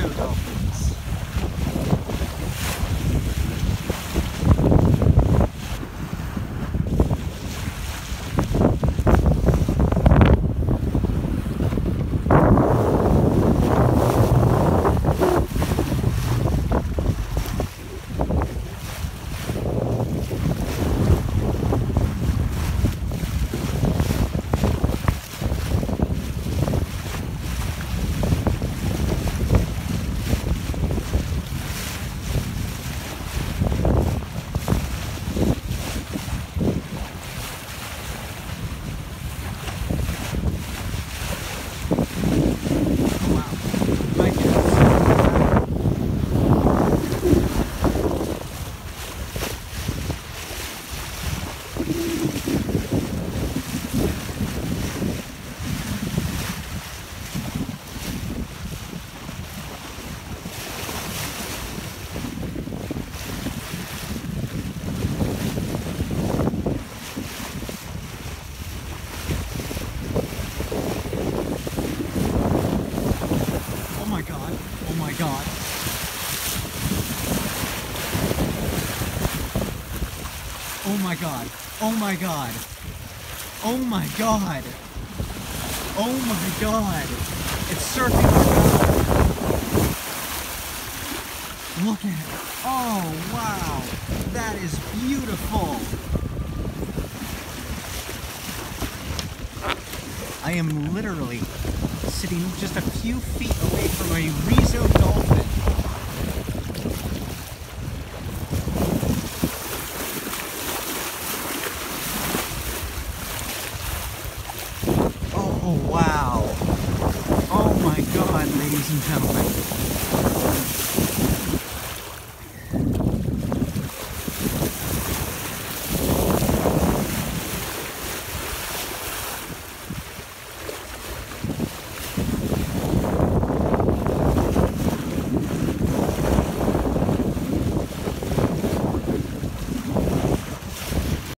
too, though. Oh my god. Oh my god. Oh my god. Oh my god. It's surfing. Look at it. Oh, wow. That is beautiful. I am literally sitting just a few feet away from a Risso Oh, wow. Oh my god, ladies and gentlemen.